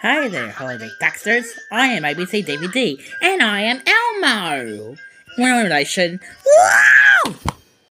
Hi there, holiday Daxters. I am ABC DVD, and I am Elmo. We're in relation.